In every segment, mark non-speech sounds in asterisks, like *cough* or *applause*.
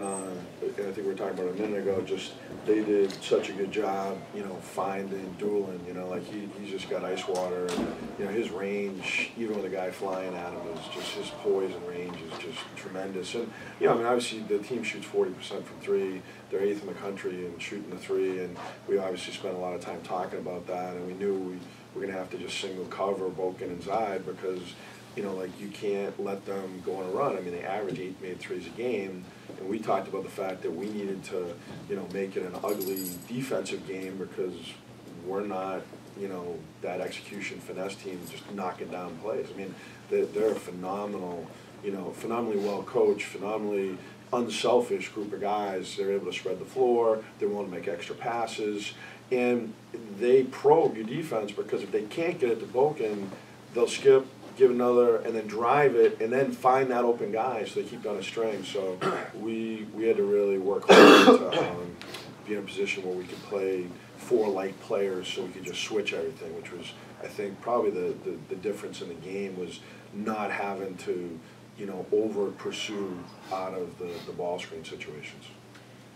Uh, I think we were talking about a minute ago, just, they did such a good job, you know, finding Doolin, you know, like he, he's just got ice water. You know, his range, even with a guy flying at him, is just, his poise and range is just tremendous. And, you know, I mean, obviously, the team shoots forty percent from three, they're eighth in the country in shooting the three, and we obviously spent a lot of time talking about that, and we knew we, we're gonna have to just single cover Boken and Zide, because, you know, like, you can't let them go on a run. I mean, they average eight made threes a game, and we talked about the fact that we needed to, you know, make it an ugly defensive game because we're not, you know, that execution finesse team just knocking down plays. I mean, they're, they're a phenomenal, you know, phenomenally well coached, phenomenally unselfish group of guys. They're able to spread the floor, they want to make extra passes, and they probe your defense because if they can't get it to Boken, they'll skip, give another, and then drive it, and then find that open guy, so they keep on a string. So *clears throat* we, we had to really work hard to um, be in a position where we could play four light players, so we could just switch everything, which was, I think, probably the, the, the difference in the game was not having to, you know, over pursue out of the, the ball screen situations.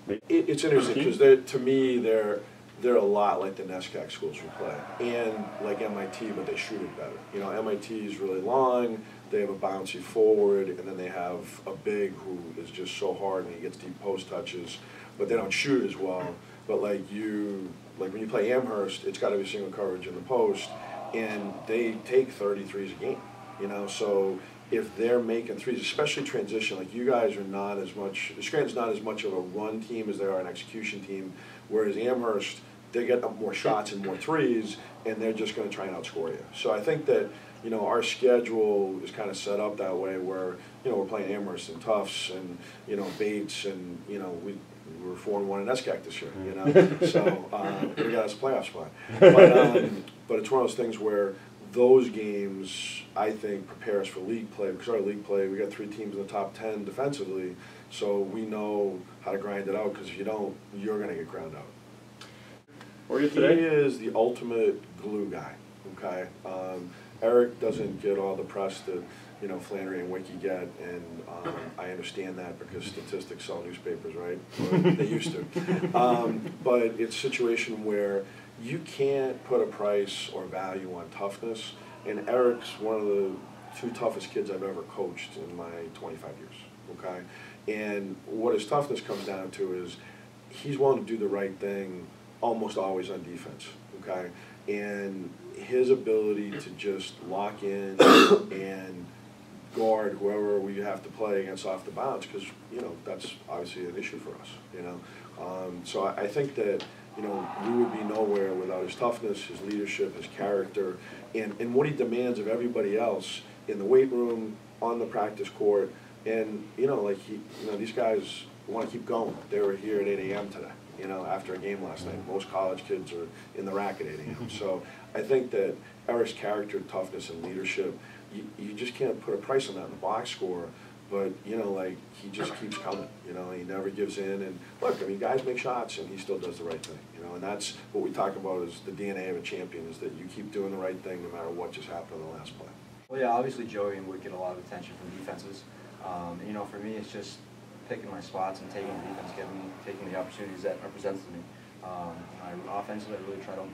It, it's interesting, because to me, they're, they're a lot like the NESCAC schools we play, and like MIT, but they shoot it better. You know, MIT is really long, they have a bouncy forward, and then they have a big who is just so hard and he gets deep post touches, but they don't shoot as well. But like you, like when you play Amherst, it's gotta be single coverage in the post, and they take thirty threes a game, you know, so if they're making threes, especially transition, like you guys are not as much, Scranton's not as much of a run team as they are an execution team, whereas Amherst, they get more shots and more threes, and they're just gonna try and outscore you. So I think that, you know, our schedule is kind of set up that way where, you know, we're playing Amherst and Tufts and, you know, Bates and, you know, we, we were four and one in NESCAC this year, you know? So, uh, *laughs* we got us a playoff spot. But, um, but it's one of those things where those games, I think, prepare us for league play, because our league play, we got three teams in the top ten defensively, so we know how to grind it out, because if you don't, you're gonna get ground out. Are you He is the ultimate glue guy, okay? Um, Eric doesn't get all the press that, you know, Flannery and Wickey get, and, um, I understand that because statistics sell newspapers, right? Or They used to. *laughs* Um, but it's a situation where you can't put a price or value on toughness, and Eric's one of the two toughest kids I've ever coached in my twenty-five years, okay? And what his toughness comes down to is, he's willing to do the right thing almost always on defense, okay? And his ability to just lock in and guard whoever we have to play against off the bounce, because, you know, that's obviously an issue for us, you know? Um, so I, I think that, you know, we would be nowhere without his toughness, his leadership, his character, and, and what he demands of everybody else in the weight room, on the practice court, and, you know, like he, you know, these guys wanna keep going. They were here at eight AM today, you know, after a game last night. Most college kids are in the rack at eight AM. So I think that Eric's character, toughness, and leadership, you, you just can't put a price on that in the box score, but, you know, like, he just keeps coming, you know, he never gives in, and, look, I mean, guys make shots, and he still does the right thing, you know, and that's what we talk about is the DNA of a champion, is that you keep doing the right thing no matter what just happened in the last play. Well, yeah, obviously Joey and Wood get a lot of attention from defenses. Um, and, you know, for me, it's just picking my spots and taking the defense, getting, taking the opportunities that are presented to me. Um, I, offensively, I really try to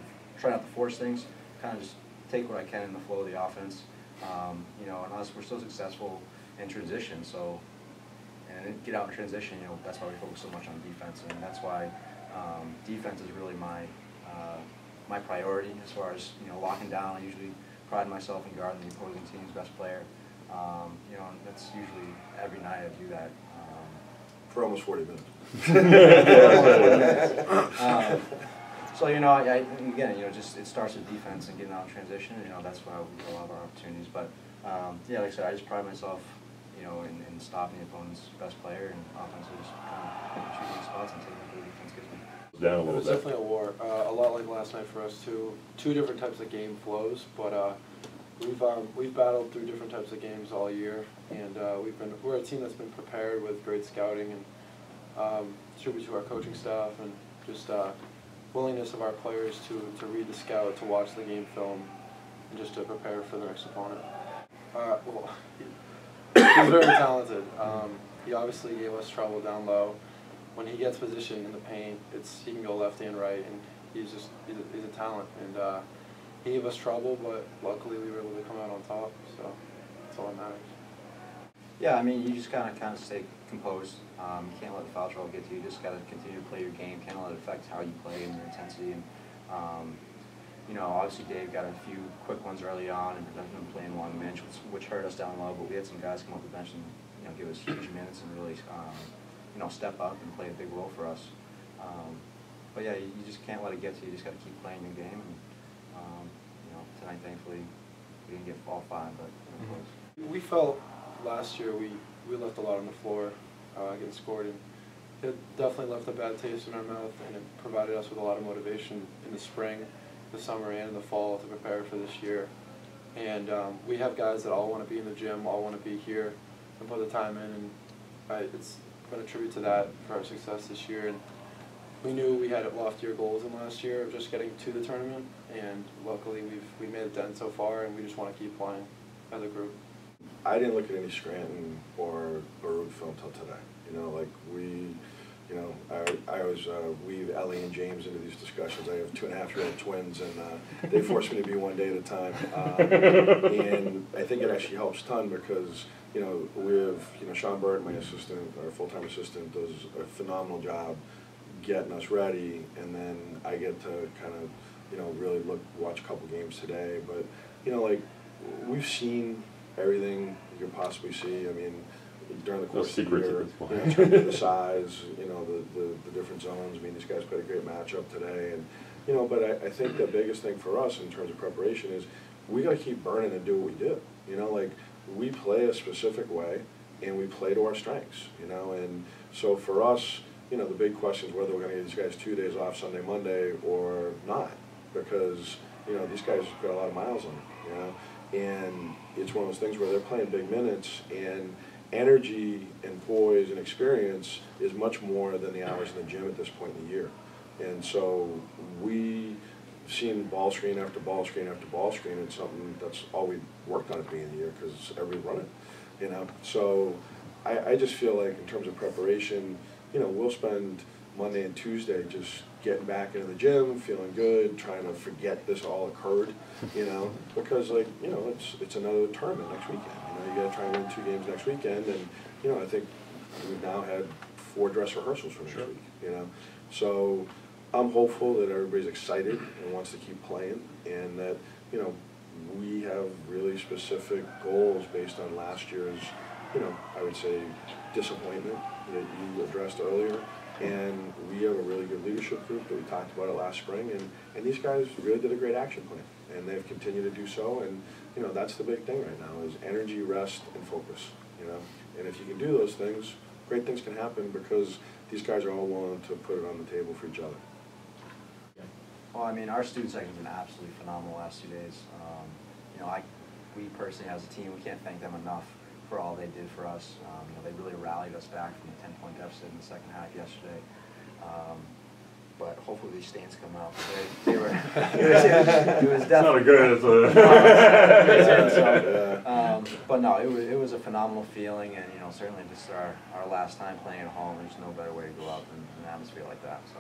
try not to force things, kind of just take what I can in the flow of the offense. Um, you know, and us, we're still successful in transition, so and get out in transition. You know, that's why we focus so much on defense, and that's why um, defense is really my uh, my priority as far as you know locking down. I usually pride myself in guarding the opposing team's best player. Um, you know, and that's usually every night I do that. Um, For almost forty minutes. um, so you know, I, I, again, you know, just it starts with defense and getting out in transition. You know, that's why we get a lot of our opportunities. But um, yeah, like I said, I just pride myself, you know, in, in stopping the opponent's best player and offensively just kind of choosing spots and taking what the defense gives me. Down a It was bit. definitely a war, uh, a lot like last night for us too. Two different types of game flows, but uh, we've um, we've battled through different types of games all year, and uh, we've been we're a team that's been prepared with great scouting and um, tribute to our coaching staff and just uh, willingness of our players to to read the scout, to watch the game film, and just to prepare for the next opponent. Uh, well, he's very *coughs* talented. Um, he obviously gave us trouble down low. When he gets positioned in the paint, it's he can go left and right, and he's just he's a, he's a talent. And uh, he gave us trouble, but luckily we were able to come out on top. So that's all that matters. Yeah, I mean, you just gotta kind of stay composed. Um, you can't let the foul trouble get to you. You just gotta continue to play your game. Can't let it affect how you play and your intensity. And um, you know, obviously Dave got a few quick ones early on and prevented him playing long bench, which, which hurt us down low. But we had some guys come off the bench and you know give us huge minutes and really um, you know step up and play a big role for us. Um, but yeah, you, you just can't let it get to you. You just gotta keep playing your game. And um, you know, tonight thankfully we didn't get all five, but you know, close. We felt last year we, we left a lot on the floor uh, getting scored, and it definitely left a bad taste in our mouth, and it provided us with a lot of motivation in the spring, the summer, and in the fall to prepare for this year. And um, we have guys that all want to be in the gym, all want to be here, and put the time in, and I, it's been a tribute to that for our success this year. And we knew we had loftier goals than last year of just getting to the tournament, and luckily we've we made it done so far, and we just want to keep playing as a group. I didn't look at any Scranton or Baruch film till today. You know, like we, you know, I, I always uh, weave Ellie and James into these discussions. I have two and a half year old twins, and uh, they force me to be one day at a time. Um, and I think it actually helps ton because you know we have you know Sean Burt, my assistant, our full time assistant, does a phenomenal job getting us ready, and then I get to kind of you know really look watch a couple games today. But you know, like we've seen everything you could possibly see. I mean, during the course of the year, you know, the *laughs* size, you know, the, the, the different zones. I mean, these guys played a great matchup today, and you know, but I, I think the biggest thing for us in terms of preparation is we got to keep burning and do what we do. You know, like we play a specific way, and we play to our strengths. You know, and so for us, you know, the big question is whether we're going to give these guys two days off Sunday, Monday, or not, because you know these guys got a lot of miles on them. You know, and it's one of those things where they're playing big minutes and energy and poise and experience is much more than the hours in the gym at this point in the year. And so we seen ball screen after ball screen after ball screen. and something that's all we worked on at the beginning of the year because every run it, you know. So I, I just feel like in terms of preparation, you know, we'll spend Monday and Tuesday just getting back into the gym, feeling good, trying to forget this all occurred, you know, *laughs* because like, you know, it's, it's another tournament next weekend. You know, you gotta try and win two games next weekend and, you know, I think we've now had four dress rehearsals for next Sure. week, you know. So I'm hopeful that everybody's excited and wants to keep playing and that, you know, we have really specific goals based on last year's, you know, I would say disappointment that you addressed earlier. And we have a really good leadership group that we talked about it last spring and, and these guys really did a great action plan. And they've continued to do so and, you know, that's the big thing right now is energy, rest, and focus, you know. And if you can do those things, great things can happen because these guys are all willing to put it on the table for each other. Well, I mean, our student section's been absolutely phenomenal the last two days. Um, you know, I, we personally as a team, we can't thank them enough for all they did for us. Um, you know, they really rallied us back from the ten-point deficit in the second half yesterday. Um, but hopefully these stains come out. They, they were, it was, *laughs* it was It's not a good, it's a. So, *laughs* um, but no, it was, it was a phenomenal feeling and, you know, certainly this is our, our last time playing at home. There's no better way to go out than an atmosphere like that, so.